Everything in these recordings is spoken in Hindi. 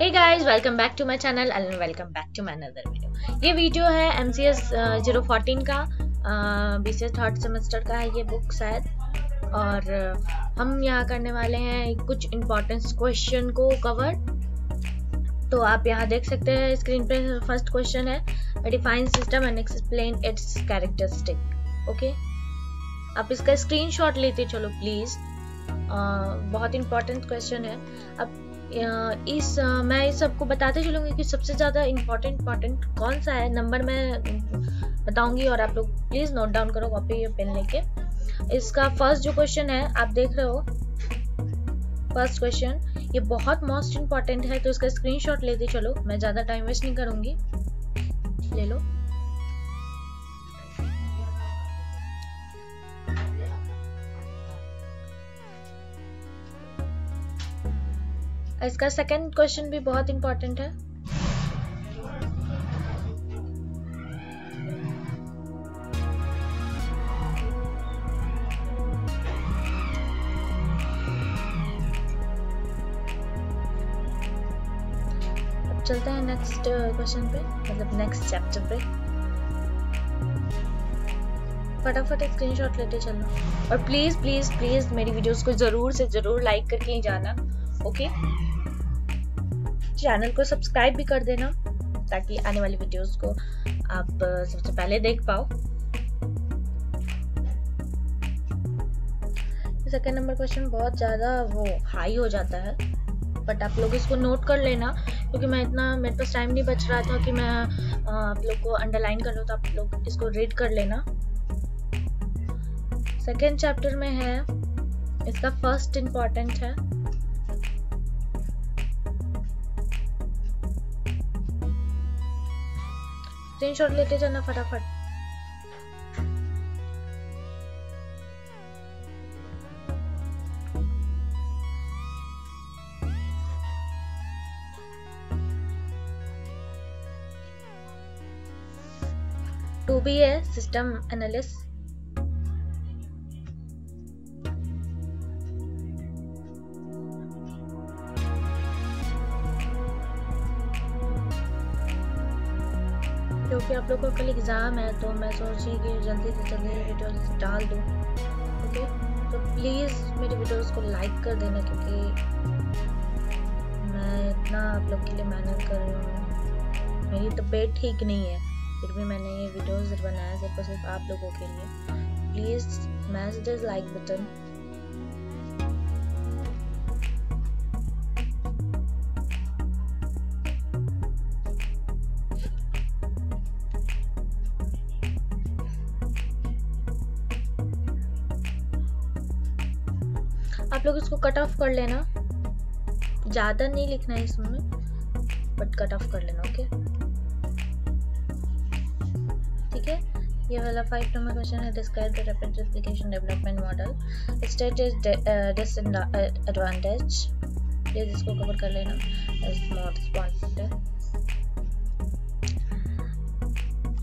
Hey guys welcome back to my channel and welcome back to my another video ये वीडियो है M C S zero fourteen का. बी सी थर्ड सेमेस्टर का है ये बुक शायद. और uh, हम यहाँ करने वाले हैं कुछ इम्पोर्टेंट क्वेश्चन को कवर तो आप यहाँ देख सकते हैं स्क्रीन पे फ़र्स्ट क्वेश्चन है. Define system and explain its characteristic okay आप इसका स्क्रीनशॉट लेते चलो प्लीज़ uh, बहुत इंपॉर्टेंट क्वेश्चन है. अब इस मैं इस सबको बताते चलूँगी कि सबसे ज़्यादा इम्पोर्टेंट इंपॉर्टेंट कौन सा है। नंबर मैं बताऊँगी और आप लोग प्लीज़ नोट डाउन करो कॉपी या पेन लेके। इसका फ़र्स्ट जो क्वेश्चन है, आप देख रहे हो? फ़र्स्ट क्वेश्चन ये बहुत मोस्ट इंपॉर्टेंट है तो इसका स्क्रीनशॉट लेते चलो। मैं ज़्यादा टाइम वेस्ट नहीं करूँगी। ले लो। इसका सेकंड क्वेश्चन भी बहुत इंपॉर्टेंट है। चलते हैं नेक्स्ट क्वेश्चन पे मतलब नेक्स्ट चैप्टर पे। फटाफट स्क्रीनशॉट लेते चलना। और प्लीज़ प्लीज़ प्लीज़ मेरी वीडियोस को ज़रूर से ज़रूर लाइक करके ही जाना। ओके? चैनल को सब्सक्राइब भी कर देना, ताकि आने वाली वीडियोस को आप सबसे पहले देख पाओ। सेकेंड नंबर क्वेश्चन बहुत ज़्यादा वो हाई हो जाता है बट आप लोग इसको नोट कर लेना, क्योंकि मैं इतना, मेरे पास टाइम नहीं बच रहा था कि मैं आप लोग को अंडरलाइन कर लूँ तो आप लोग इसको रीड कर लेना। सेकेंड चैप्टर में है, इसका फ़र्स्ट इंपॉर्टेंट है स्क्रीनशॉट लेते जाना फटाफट। To be a system analyst आप लोग का कल एग्ज़ाम है तो मैं सोची कि जल्दी से जल्दी वीडियोस डाल दूँ। ओके तो प्लीज़ मेरी वीडियोस को लाइक कर देना, क्योंकि मैं इतना आप लोग के लिए मेहनत कर रही हूँ। मेरी तबीयत ठीक नहीं है, फिर भी मैंने ये वीडियोस बनाया सिर्फ़ और सिर्फ़ आप लोगों के लिए। प्लीज़ दिस लाइक बटन आप लोग इसको कट ऑफ़ कर लेना। ज़्यादा नहीं लिखना है इसमें बट कट ऑफ़ कर लेना ओके ठीक है? ये वाला फाइव नंबर क्वेश्चन है describe the rapid application development model state is disadvantage please इसको कवर कर लेना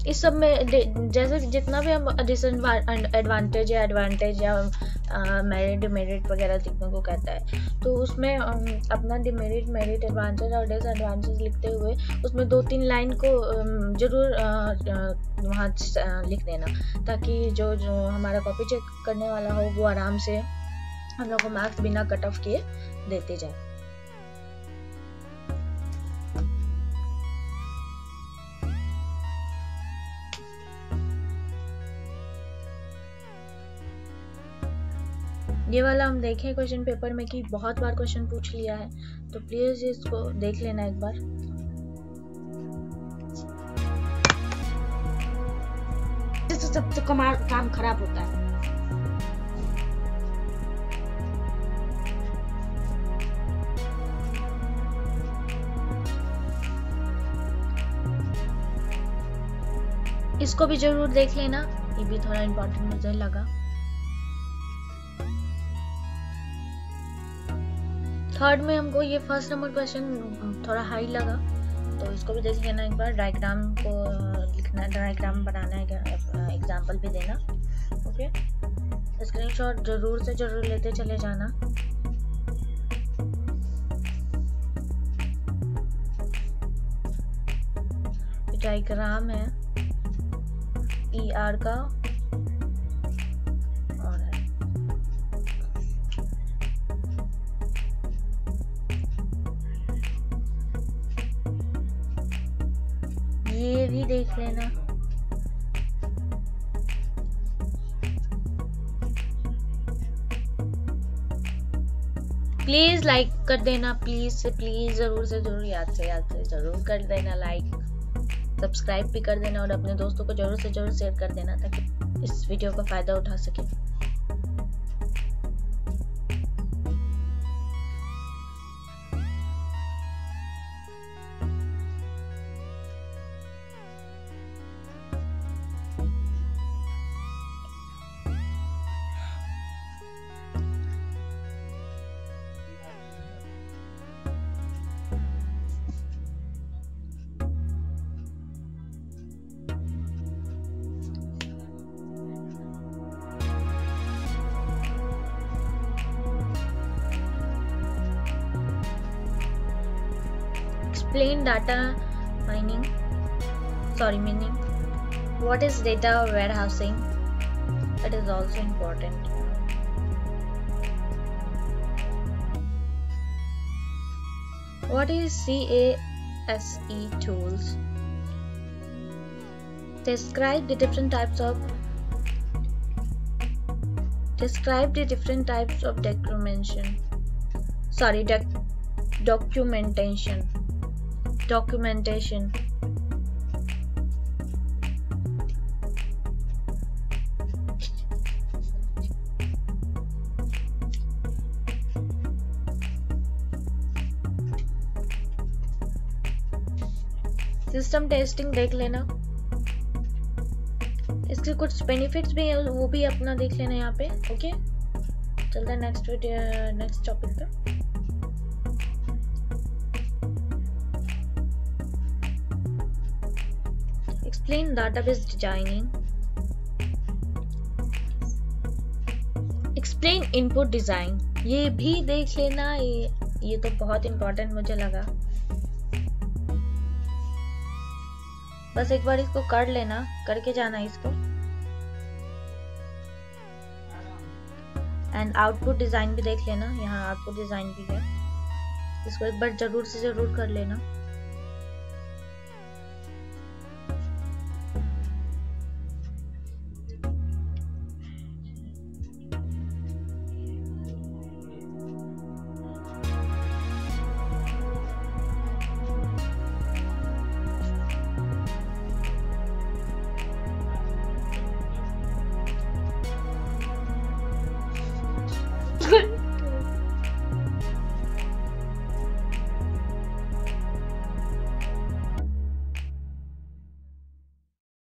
इस सब में जैसे जितना भी हम डिसएडवांटेज या एडवांटेज या मेरिट डिमेरिट वगैरह सीखने को कहता है। तो उसमें अपना डिमेरिट मेरिट एडवांटेज और डिसएडवांटेज लिखते हुए उसमें दो तीन लाइन को ज़रूर वहाँ लिख देना। ताकि जो जो हमारा कॉपी चेक करने वाला हो, वो आराम से हम लोग को मार्क्स बिना कट ऑफ़ किए देते जाए। ये वाला हम देखें क्वेश्चन पेपर में कि बहुत बार क्वेश्चन पूछ लिया है। तो प्लीज़ इसको देख लेना एक बार। सब तो कमाल काम खराब होता है। इसको भी ज़रूर देख लेना। ये भी थोड़ा इम्पोर्टेंट मुझे लगा। थर्ड में हमको ये फ़र्स्ट नंबर क्वेश्चन थोड़ा हाई लगा। तो इसको भी देख लेना एक बार डायग्राम को लिखना डायग्राम बनाना है एग्ज़ाम्पल भी देना। ओके स्क्रीनशॉट ज़रूर से ज़रूर लेते चले जाना। डायग्राम है। ई आर का। ये भी देख लेना। प्लीज़ लाइक कर देना प्लीज़ से प्लीज़ ज़रूर से ज़रूर, याद से याद से ज़रूर कर देना लाइक सब्सक्राइब भी कर देना और अपने दोस्तों को ज़रूर से ज़रूर शेयर कर देना ताकि इस वीडियो का फ़ायदा उठा सके। Explain data mining. Sorry meaning what is data warehousing? That is also important. What is CASE tools? Describe the different types of describe the different types of documentation. Sorry doc documentation documentation. System testing देख लेना। इसके कुछ बेनिफिट्स भी हैं, वो भी अपना देख लेना यहाँ पे ओके चलते हैं नेक्स्ट वीडियो नेक्स्ट टॉपिक पे। Explain database designing. Explain input design. ये भी देख लेना, ये ये तो बहुत इंपॉर्टेंट मुझे लगा। बस एक बार इसको कर लेना, करके जाना इसको। एंड आउटपुट डिज़ाइन भी देख लेना, यहाँ आउटपुट डिज़ाइन भी है। इसको एक बार ज़रूर से ज़रूर कर लेना।